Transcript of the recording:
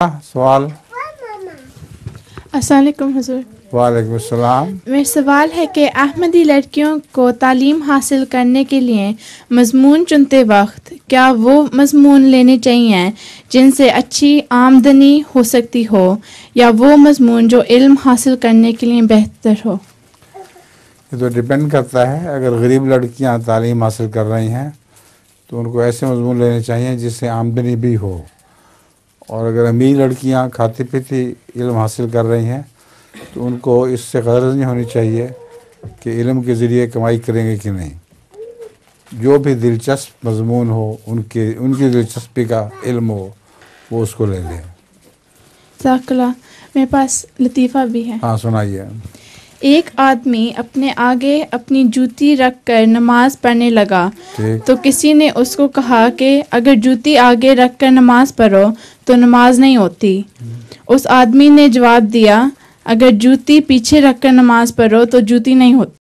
सवाल? हुजूर। वालेकुम सलाम। मेरा सवाल है कि अहमदी लड़कियों को तालीम हासिल करने के लिए मजमून चुनते वक्त क्या वो मजमून लेने चाहिए जिनसे अच्छी आमदनी हो सकती हो या वो मजमून जो इल्म हासिल करने के लिए बेहतर हो? ये तो डिपेंड करता है। अगर गरीब लड़कियाँ तालीम हासिल कर रही हैं तो उनको ऐसे मजमून लेने चाहिए जिससे आमदनी भी हो। और अगर अमीर लड़कियाँ खाती पीती इल्म हासिल कर रही हैं तो उनको इससे गरज नहीं होनी चाहिए कि इल्म के ज़रिए कमाई करेंगे कि नहीं। जो भी दिलचस्प मजमून हो उनके उनकी दिलचस्पी का इल्म हो वो उसको ले लें। मेरे पास लतीफ़ा भी है। हाँ सुनाइए। एक आदमी अपने आगे अपनी जूती रख कर नमाज़ पढ़ने लगा। तो किसी ने उसको कहा कि अगर जूती आगे रख कर नमाज़ पढ़ो तो नमाज़ नहीं होती। उस आदमी ने जवाब दिया अगर जूती पीछे रख कर नमाज़ पढ़ो तो जूती नहीं होती।